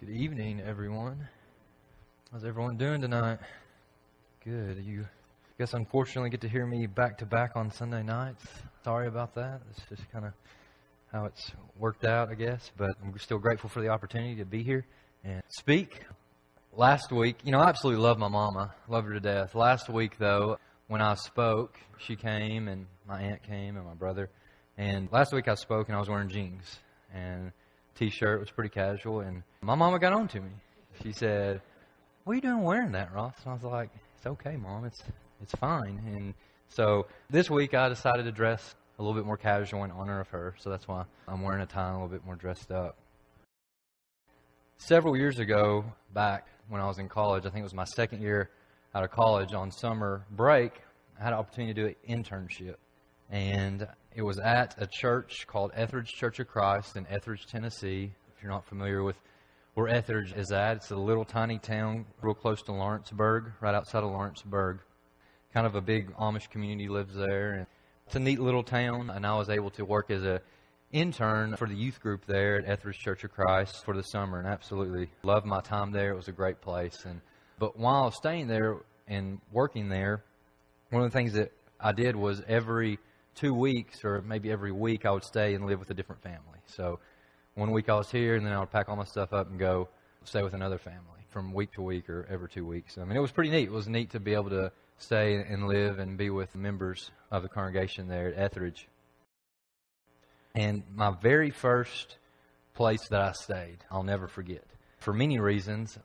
Good evening, everyone. How's everyone doing tonight? Good. You guess unfortunately get to hear me back to back on Sunday nights. Sorry about that. It's just kind of how it's worked out, I guess. But I'm still grateful for the opportunity to be here and speak. Last week, you know, I absolutely love my mama. Love her to death. Last week, though, when I spoke, she came and my aunt came and my brother. And last week I spoke and I was wearing jeans and t-shirt. was pretty casual, and my mama got on to me. She said, "What are you doing wearing that, Ross?" And I was like, "It's okay, mom. It's it's fine." And so this week I decided to dress a little bit more casual in honor of her. So that's why I'm wearing a tie, a little bit more dressed up. Several years ago, back when I was in college, I think it was my second year out of college on summer break, I had an opportunity to do an internship. And it was at a church called Ethridge Church of Christ in Ethridge, Tennessee. If you're not familiar with where Ethridge is at, it's a little tiny town real close to Lawrenceburg, right outside of Lawrenceburg. Kind of a big Amish community lives there. And it's a neat little town, and I was able to work as a intern for the youth group there at Ethridge Church of Christ for the summer, and absolutely loved my time there. It was a great place. And but while staying there and working there, one of the things that I did was every two weeks or maybe every week I would stay and live with a different family. So one week I was here, and then I would pack all my stuff up and go stay with another family from week to week or every two weeks. I mean, it was pretty neat. It was neat to be able to stay and live and be with members of the congregation there at Ethridge. And my very first place that I stayed, I'll never forget. For many reasons,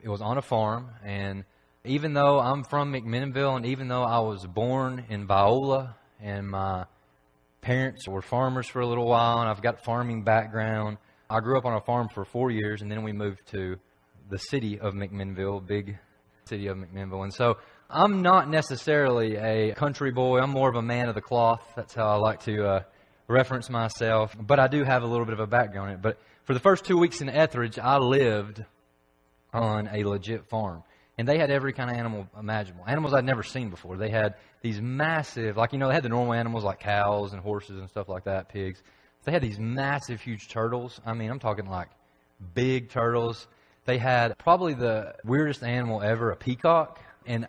it was on a farm, and even though I'm from McMinnville, and even though I was born in Viola, and my parents were farmers for a little while, and I've got farming background. I grew up on a farm for four years, and then we moved to the city of McMinnville, big city of McMinnville. And so I'm not necessarily a country boy. I'm more of a man of the cloth. That's how I like to uh, reference myself. But I do have a little bit of a background in it. But for the first two weeks in Ethridge, I lived on a legit farm and they had every kind of animal imaginable. Animals I'd never seen before. They had these massive, like, you know, they had the normal animals like cows and horses and stuff like that, pigs. They had these massive, huge turtles. I mean, I'm talking like big turtles. They had probably the weirdest animal ever, a peacock. And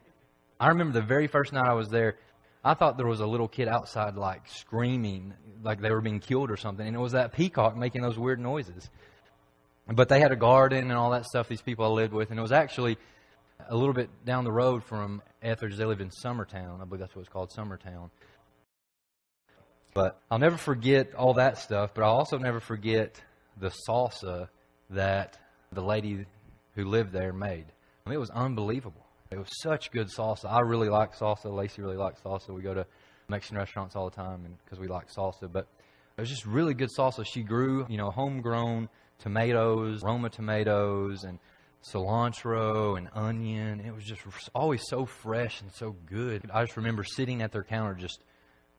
I remember the very first night I was there, I thought there was a little kid outside, like, screaming, like they were being killed or something. And it was that peacock making those weird noises. But they had a garden and all that stuff, these people I lived with. And it was actually a little bit down the road from Ethridge, they lived in Summertown. I believe that's what it's called, Summertown. But I'll never forget all that stuff, but I'll also never forget the salsa that the lady who lived there made. I mean, it was unbelievable. It was such good salsa. I really like salsa. Lacey really likes salsa. We go to Mexican restaurants all the time because we like salsa. But it was just really good salsa. She grew, you know, homegrown tomatoes, Roma tomatoes, and cilantro and onion. It was just always so fresh and so good. I just remember sitting at their counter just,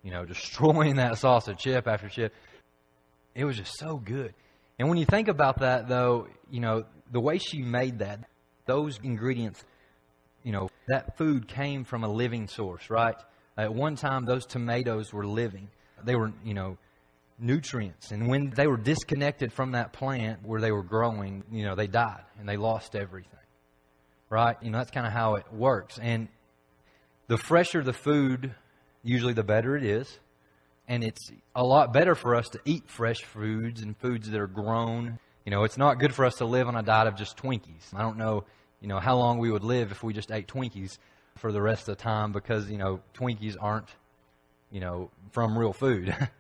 you know, destroying that salsa chip after chip. It was just so good. And when you think about that, though, you know, the way she made that, those ingredients, you know, that food came from a living source, right? At one time, those tomatoes were living. They were, you know, nutrients. And when they were disconnected from that plant where they were growing, you know, they died and they lost everything. Right? You know, that's kind of how it works. And the fresher the food, usually the better it is. And it's a lot better for us to eat fresh foods and foods that are grown. You know, it's not good for us to live on a diet of just Twinkies. I don't know, you know, how long we would live if we just ate Twinkies for the rest of the time because, you know, Twinkies aren't, you know, from real food.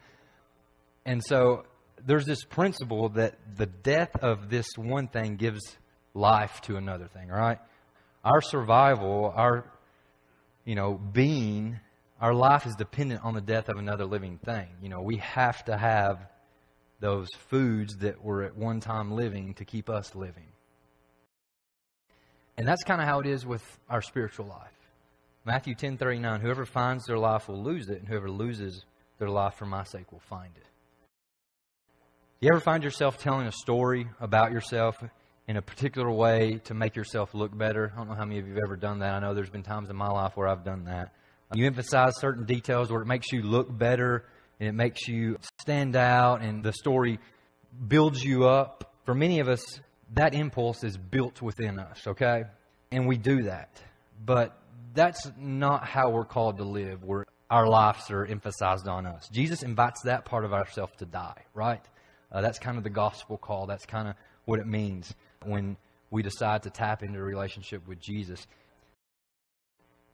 And so there's this principle that the death of this one thing gives life to another thing, right? Our survival, our you know, being, our life is dependent on the death of another living thing. You know, we have to have those foods that were at one time living to keep us living. And that's kind of how it is with our spiritual life. Matthew 10:39 Whoever finds their life will lose it and whoever loses their life for my sake will find it. You ever find yourself telling a story about yourself in a particular way to make yourself look better? I don't know how many of you have ever done that. I know there's been times in my life where I've done that. You emphasize certain details where it makes you look better and it makes you stand out, and the story builds you up. For many of us, that impulse is built within us, okay? And we do that. But that's not how we're called to live, where our lives are emphasized on us. Jesus invites that part of ourselves to die, right? Uh, that's kind of the gospel call. That's kind of what it means when we decide to tap into a relationship with Jesus.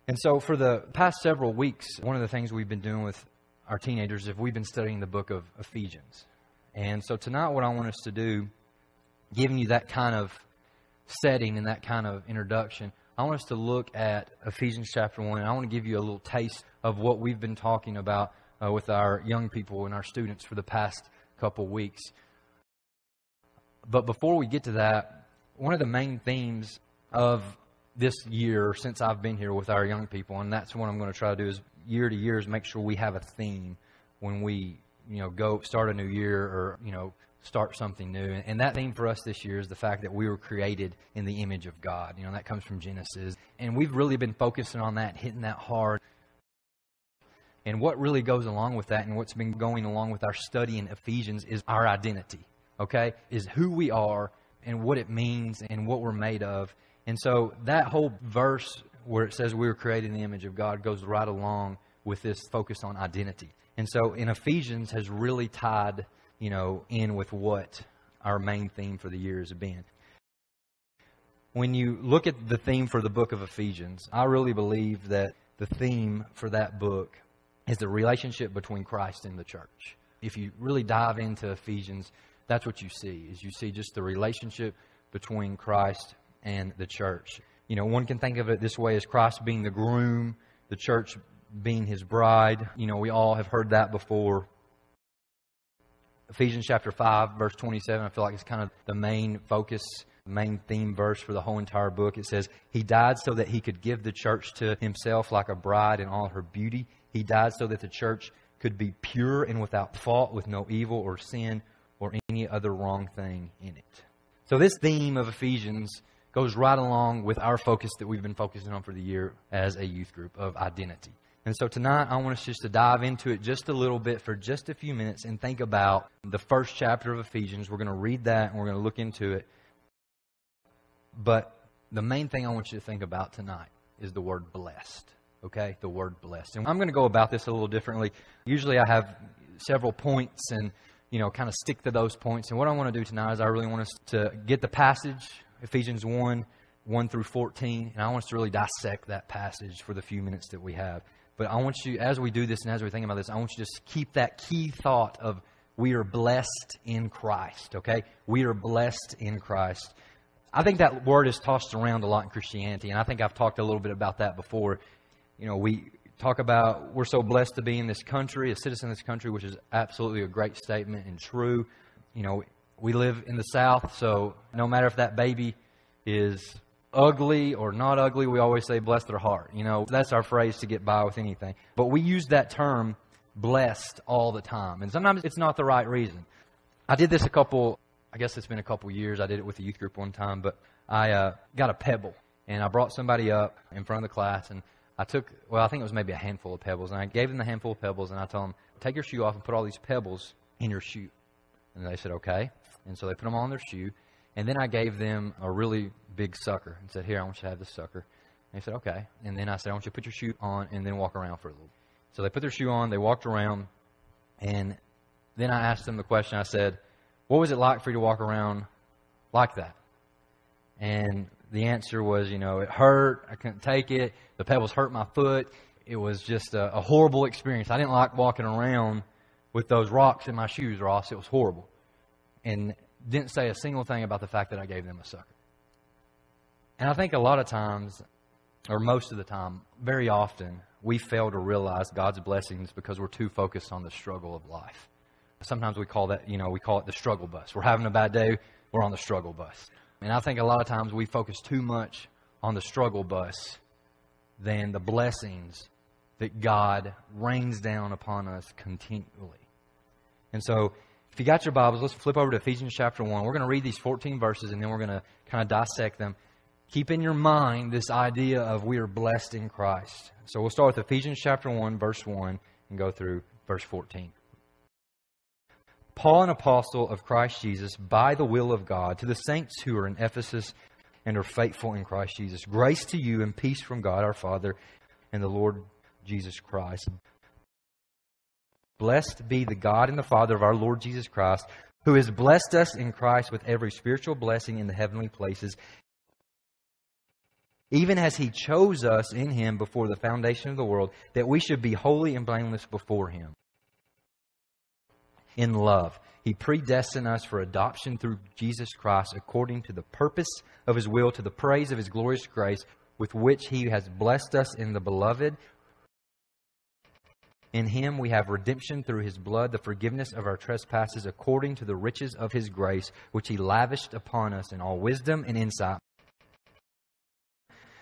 And so, for the past several weeks, one of the things we've been doing with our teenagers is we've been studying the book of Ephesians. And so, tonight, what I want us to do, giving you that kind of setting and that kind of introduction, I want us to look at Ephesians chapter 1, and I want to give you a little taste of what we've been talking about uh, with our young people and our students for the past couple weeks. But before we get to that, one of the main themes of this year since I've been here with our young people, and that's what I'm going to try to do is year to year is make sure we have a theme when we you know go start a new year or you know start something new. And that theme for us this year is the fact that we were created in the image of God. You know that comes from Genesis, and we've really been focusing on that, hitting that hard. And what really goes along with that, and what's been going along with our study in Ephesians, is our identity. Okay, is who we are and what it means and what we're made of. And so that whole verse where it says we were created in the image of God goes right along with this focus on identity. And so in Ephesians has really tied, you know, in with what our main theme for the year has been. When you look at the theme for the book of Ephesians, I really believe that the theme for that book is the relationship between Christ and the church. If you really dive into Ephesians, that's what you see. Is you see just the relationship between Christ and the church. You know, one can think of it this way as Christ being the groom, the church being his bride. You know, we all have heard that before. Ephesians chapter 5, verse 27, I feel like it's kind of the main focus, main theme verse for the whole entire book. It says, He died so that He could give the church to Himself like a bride in all her beauty. He died so that the church could be pure and without fault, with no evil or sin or any other wrong thing in it. So, this theme of Ephesians goes right along with our focus that we've been focusing on for the year as a youth group of identity. And so tonight, I want us just to dive into it just a little bit for just a few minutes and think about the first chapter of Ephesians. We're going to read that and we're going to look into it. But the main thing I want you to think about tonight is the word blessed. Okay? The word blessed. And I'm going to go about this a little differently. Usually I have several points and, you know, kind of stick to those points. And what I want to do tonight is I really want us to get the passage Ephesians 1 1 through 14, and I want us to really dissect that passage for the few minutes that we have. But I want you, as we do this and as we think about this, I want you to just keep that key thought of we are blessed in Christ, okay? We are blessed in Christ. I think that word is tossed around a lot in Christianity, and I think I've talked a little bit about that before. You know, we talk about we're so blessed to be in this country, a citizen of this country, which is absolutely a great statement and true. You know, we live in the South, so no matter if that baby is ugly or not ugly, we always say, bless their heart. You know, that's our phrase to get by with anything. But we use that term, blessed, all the time. And sometimes it's not the right reason. I did this a couple, I guess it's been a couple years. I did it with a youth group one time, but I uh, got a pebble. And I brought somebody up in front of the class, and I took, well, I think it was maybe a handful of pebbles. And I gave them the handful of pebbles, and I told them, take your shoe off and put all these pebbles in your shoe. And they said, okay. And so they put them on their shoe. And then I gave them a really big sucker and said, Here, I want you to have this sucker. And they said, Okay. And then I said, I want you to put your shoe on and then walk around for a little. So they put their shoe on, they walked around, and then I asked them the question I said, What was it like for you to walk around like that? And the answer was, you know, it hurt. I couldn't take it. The pebbles hurt my foot. It was just a, a horrible experience. I didn't like walking around with those rocks in my shoes, Ross. It was horrible and didn't say a single thing about the fact that I gave them a sucker. And I think a lot of times, or most of the time, very often, we fail to realize God's blessings because we're too focused on the struggle of life. Sometimes we call that, you know, we call it the struggle bus. We're having a bad day, we're on the struggle bus. And I think a lot of times we focus too much on the struggle bus than the blessings that God rains down upon us continually. And so if you got your Bibles, let's flip over to Ephesians chapter 1. We're going to read these 14 verses and then we're going to kind of dissect them. Keep in your mind this idea of we are blessed in Christ. So we'll start with Ephesians chapter 1, verse 1, and go through verse 14. Paul, an apostle of Christ Jesus, by the will of God, to the saints who are in Ephesus and are faithful in Christ Jesus. Grace to you and peace from God our Father and the Lord Jesus Christ. Blessed be the God and the Father of our Lord Jesus Christ, who has blessed us in Christ with every spiritual blessing in the heavenly places, even as he chose us in him before the foundation of the world, that we should be holy and blameless before him in love. He predestined us for adoption through Jesus Christ according to the purpose of His will, to the praise of His glorious grace, with which He has blessed us in the Beloved. In Him we have redemption through His blood, the forgiveness of our trespasses, according to the riches of His grace, which He lavished upon us in all wisdom and insight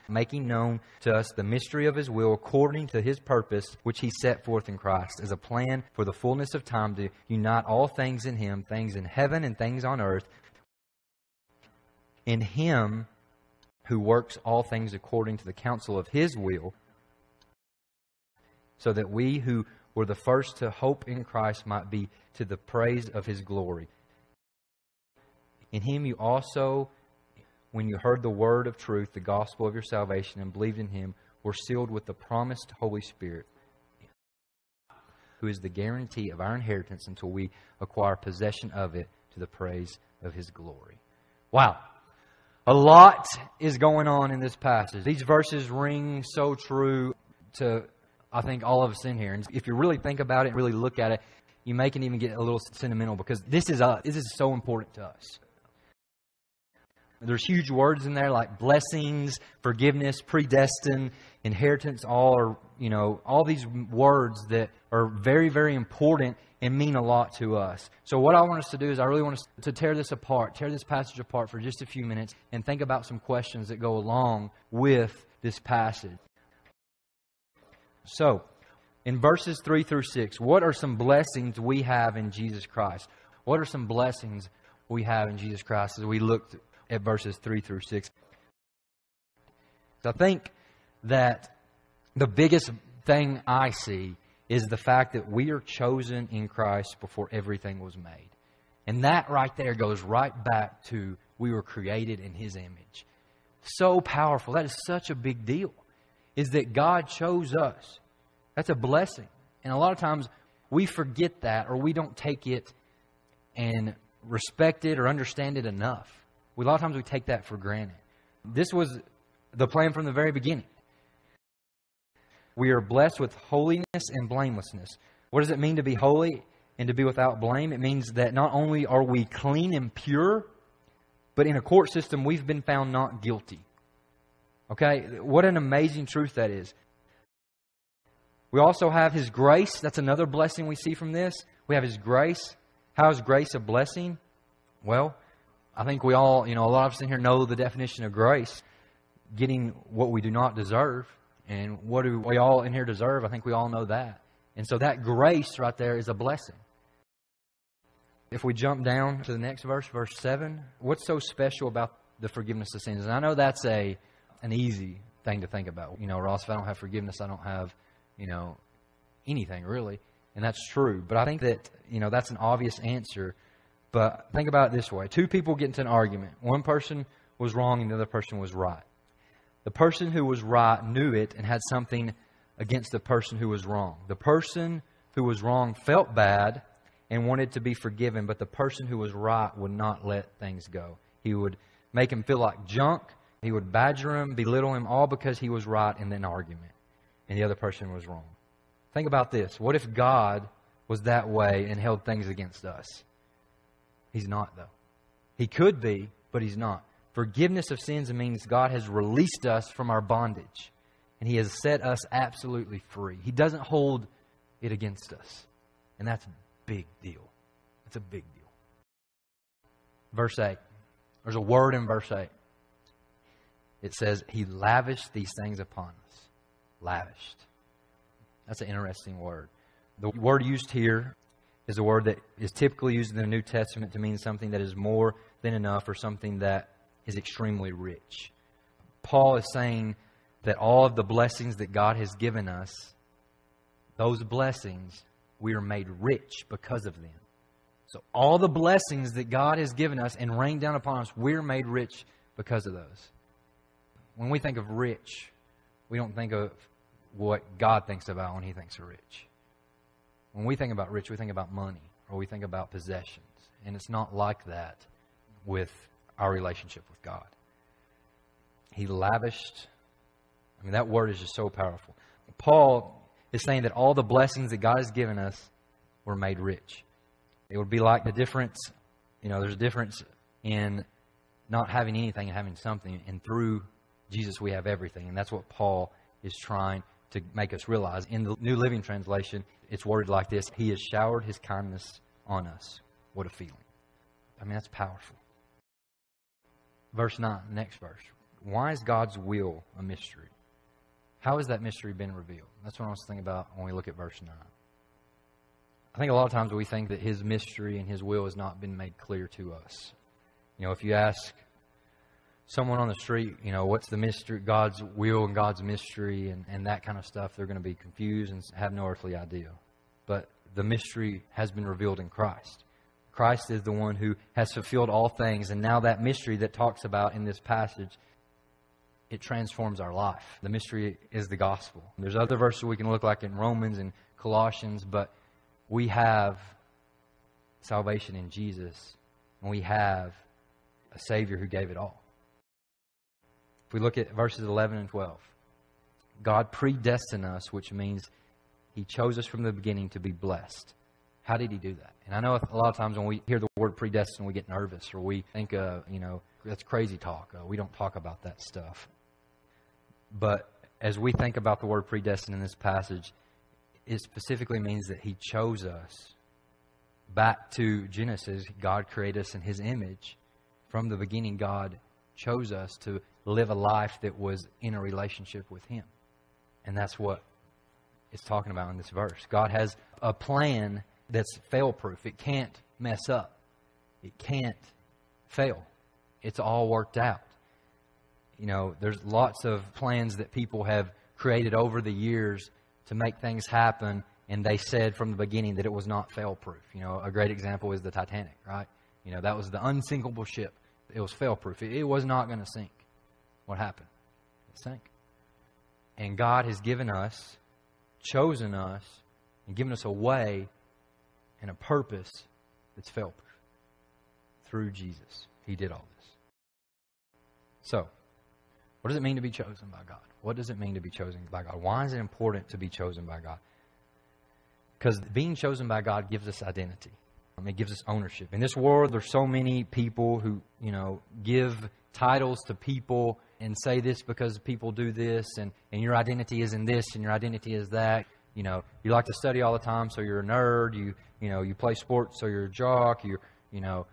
making known to us the mystery of his will according to his purpose, which he set forth in Christ, as a plan for the fullness of time to unite all things in him, things in heaven and things on earth. In him who works all things according to the counsel of his will, so that we who were the first to hope in Christ might be to the praise of his glory. In him you also when you heard the word of truth, the gospel of your salvation, and believed in him, were sealed with the promised Holy Spirit, who is the guarantee of our inheritance until we acquire possession of it to the praise of his glory. Wow. A lot is going on in this passage. These verses ring so true to, I think, all of us in here. And if you really think about it, really look at it, you may can even get a little sentimental because this is, uh, this is so important to us. There's huge words in there like blessings, forgiveness, predestined, inheritance, all are, you know, all these words that are very, very important and mean a lot to us. So what I want us to do is I really want us to tear this apart, tear this passage apart for just a few minutes and think about some questions that go along with this passage. So, in verses 3 through 6, what are some blessings we have in Jesus Christ? What are some blessings we have in Jesus Christ as we look at verses 3 through 6. So I think that the biggest thing I see is the fact that we are chosen in Christ before everything was made. And that right there goes right back to we were created in His image. So powerful. That is such a big deal. Is that God chose us. That's a blessing. And a lot of times we forget that or we don't take it and respect it or understand it enough. A lot of times we take that for granted. This was the plan from the very beginning. We are blessed with holiness and blamelessness. What does it mean to be holy and to be without blame? It means that not only are we clean and pure, but in a court system, we've been found not guilty. Okay? What an amazing truth that is. We also have His grace. That's another blessing we see from this. We have His grace. How is grace a blessing? Well, I think we all, you know, a lot of us in here know the definition of grace getting what we do not deserve. And what do we all in here deserve? I think we all know that. And so that grace right there is a blessing. If we jump down to the next verse, verse 7, what's so special about the forgiveness of sins? And I know that's a an easy thing to think about. You know, Ross, if I don't have forgiveness, I don't have, you know, anything really. And that's true. But I think that, you know, that's an obvious answer. But think about it this way two people get into an argument. One person was wrong and the other person was right. The person who was right knew it and had something against the person who was wrong. The person who was wrong felt bad and wanted to be forgiven, but the person who was right would not let things go. He would make him feel like junk. He would badger him, belittle him, all because he was right in an argument and the other person was wrong. Think about this. What if God was that way and held things against us? He's not, though. He could be, but he's not. Forgiveness of sins means God has released us from our bondage, and He has set us absolutely free. He doesn't hold it against us. And that's a big deal. It's a big deal. Verse 8. There's a word in verse 8. It says, He lavished these things upon us. Lavished. That's an interesting word. The word used here is a word that is typically used in the New Testament to mean something that is more than enough or something that is extremely rich. Paul is saying that all of the blessings that God has given us, those blessings, we are made rich because of them. So, all the blessings that God has given us and rained down upon us, we're made rich because of those. When we think of rich, we don't think of what God thinks about when He thinks of rich. When we think about rich, we think about money or we think about possessions. And it's not like that with our relationship with God. He lavished. I mean, that word is just so powerful. Paul is saying that all the blessings that God has given us were made rich. It would be like the difference, you know, there's a difference in not having anything and having something. And through Jesus, we have everything. And that's what Paul is trying to make us realize. In the New Living Translation, it's worded like this He has showered His kindness on us. What a feeling. I mean, that's powerful. Verse 9, next verse. Why is God's will a mystery? How has that mystery been revealed? That's what I was thinking about when we look at verse 9. I think a lot of times we think that His mystery and His will has not been made clear to us. You know, if you ask someone on the street, you know, what's the mystery, God's will and God's mystery and, and that kind of stuff, they're going to be confused and have no earthly idea. But the mystery has been revealed in Christ. Christ is the one who has fulfilled all things, and now that mystery that talks about in this passage, it transforms our life. The mystery is the gospel. There's other verses we can look like in Romans and Colossians, but we have salvation in Jesus, and we have a Savior who gave it all. We look at verses 11 and 12, God predestined us, which means He chose us from the beginning to be blessed. How did He do that? And I know a lot of times when we hear the word predestined, we get nervous or we think, uh, you know, that's crazy talk. Uh, we don't talk about that stuff. But as we think about the word predestined in this passage, it specifically means that He chose us. Back to Genesis, God created us in His image. From the beginning, God chose us to live a life that was in a relationship with Him. And that's what it's talking about in this verse. God has a plan that's fail proof, it can't mess up, it can't fail. It's all worked out. You know, there's lots of plans that people have created over the years to make things happen, and they said from the beginning that it was not fail proof. You know, a great example is the Titanic, right? You know, that was the unsinkable ship. It was fail proof. It, it was not going to sink. What happened? It sank. And God has given us, chosen us, and given us a way and a purpose that's fail proof through Jesus. He did all this. So, what does it mean to be chosen by God? What does it mean to be chosen by God? Why is it important to be chosen by God? Because being chosen by God gives us identity. Um, it gives us ownership. In this world, there's so many people who, you know, give titles to people and say this because people do this, and, and your identity is in this, and your identity is that. You know, you like to study all the time, so you're a nerd. You, you know, you play sports, so you're a jock. You, you know,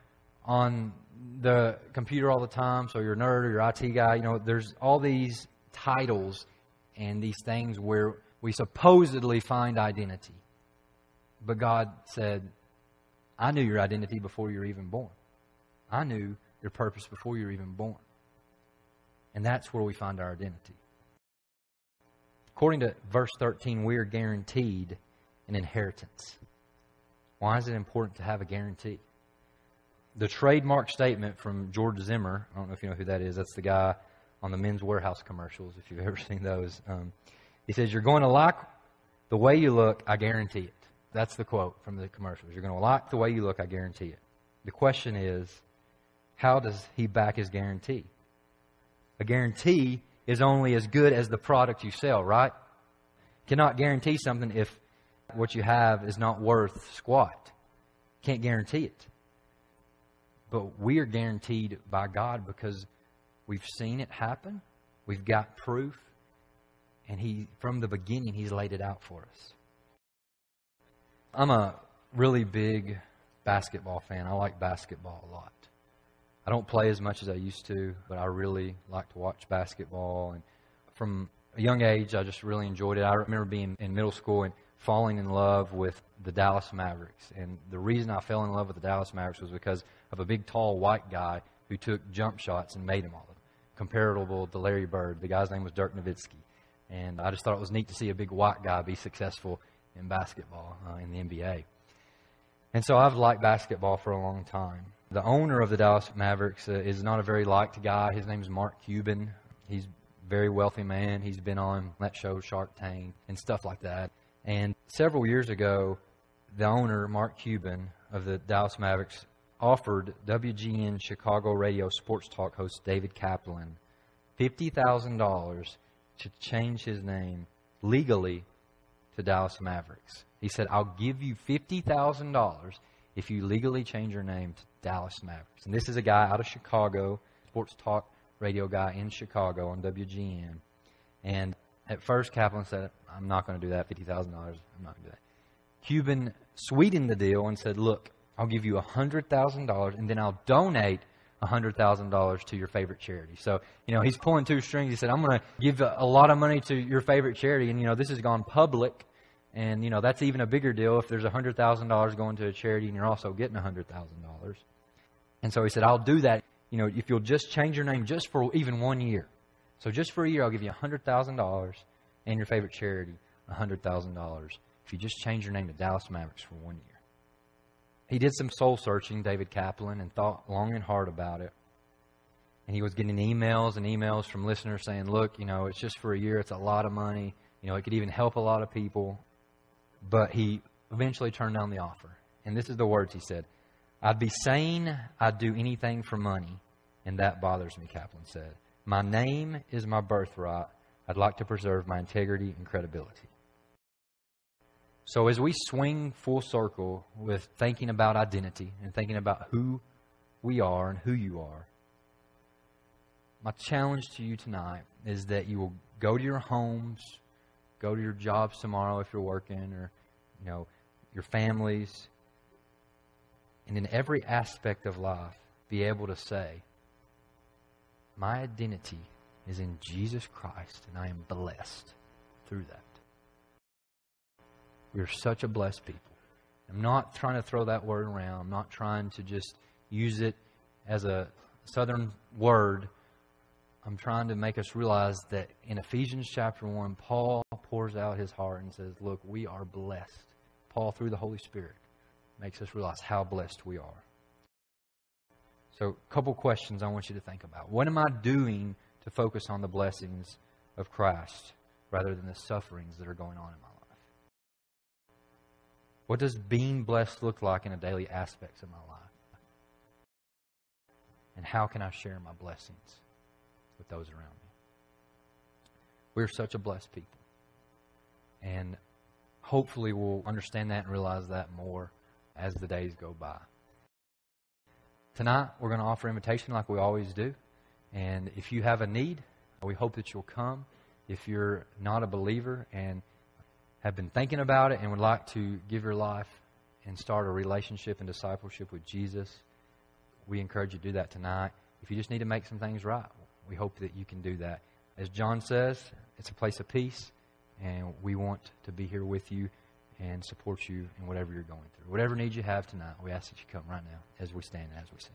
on the computer all the time, so you're a nerd or you're IT guy. You know, there's all these titles and these things where we supposedly find identity. But God said, I knew your identity before you were even born. I knew your purpose before you were even born. And that's where we find our identity. According to verse 13, we are guaranteed an inheritance. Why is it important to have a guarantee? The trademark statement from George Zimmer, I don't know if you know who that is, that's the guy on the Men's Wearhouse commercials, if you've ever seen those. Um, he says, You're going to like the way you look, I guarantee it. That's the quote from the commercials. You're going to like the way you look, I guarantee it. The question is, how does he back his guarantee? A guarantee is only as good as the product you sell, right? Cannot guarantee something if what you have is not worth squat. Can't guarantee it. But we are guaranteed by God because We've seen it happen. We've got proof. And he, from the beginning, he's laid it out for us. I'm a really big basketball fan. I like basketball a lot. I don't play as much as I used to, but I really like to watch basketball. And from a young age, I just really enjoyed it. I remember being in middle school and falling in love with the Dallas Mavericks. And the reason I fell in love with the Dallas Mavericks was because of a big, tall, white guy who took jump shots and made them all comparable to Larry Bird. The guy's name was Dirk Nowitzki. And I just thought it was neat to see a big white guy be successful in basketball uh, in the NBA. And so I've liked basketball for a long time. The owner of the Dallas Mavericks uh, is not a very liked guy. His name is Mark Cuban. He's a very wealthy man. He's been on that show Shark Tank and stuff like that. And several years ago, the owner, Mark Cuban of the Dallas Mavericks, offered WGN Chicago radio sports talk host David Kaplan $50,000 to change his name legally to Dallas Mavericks. He said, I'll give you $50,000 if you legally change your name to Dallas Mavericks. And this is a guy out of Chicago, sports talk radio guy in Chicago on WGN. And at first, Kaplan said, I'm not going to do that, $50,000. I'm not going to do that. Cuban sweetened the deal and said, Look, I'll give you $100,000 and then I'll donate $100,000 to your favorite charity. So, you know, he's pulling two strings. He said, I'm going to give a lot of money to your favorite charity. And, you know, this has gone public. And, you know, that's even a bigger deal if there's $100,000 going to a charity and you're also getting $100,000. And so he said, I'll do that, you know, if you'll just change your name just for even one year. So just for a year, I'll give you $100,000 and your favorite charity $100,000 if you just change your name to Dallas Mavericks for one year. He did some soul searching, David Kaplan, and thought long and hard about it. And he was getting emails and emails from listeners saying, Look, you know, it's just for a year, it's a lot of money. You know, it could even help a lot of people. But he eventually turned down the offer. And this is the words he said I'd be saying I'd do anything for money, and that bothers me, Kaplan said. My name is my birthright. I'd like to preserve my integrity and credibility. So, as we swing full circle with thinking about identity and thinking about who we are and who you are, my challenge to you tonight is that you will go to your homes, go to your jobs tomorrow if you're working, or you know your families, and in every aspect of life, be able to say, "My identity is in Jesus Christ, and I am blessed through that." We are such a blessed people. I'm not trying to throw that word around. I'm not trying to just use it as a southern word. I'm trying to make us realize that in Ephesians chapter 1, Paul pours out his heart and says, Look, we are blessed. Paul, through the Holy Spirit, makes us realize how blessed we are. So, a couple questions I want you to think about. What am I doing to focus on the blessings of Christ rather than the sufferings that are going on in my life? What does being blessed look like in the daily aspects of my life? And how can I share my blessings with those around me? We're such a blessed people. And hopefully we'll understand that and realize that more as the days go by. Tonight, we're going to offer invitation like we always do. And if you have a need, we hope that you'll come. If you're not a believer and have been thinking about it and would like to give your life and start a relationship and discipleship with Jesus, we encourage you to do that tonight. If you just need to make some things right, we hope that you can do that. As John says, it's a place of peace, and we want to be here with you and support you in whatever you're going through. Whatever needs you have tonight, we ask that you come right now as we stand and as we sing.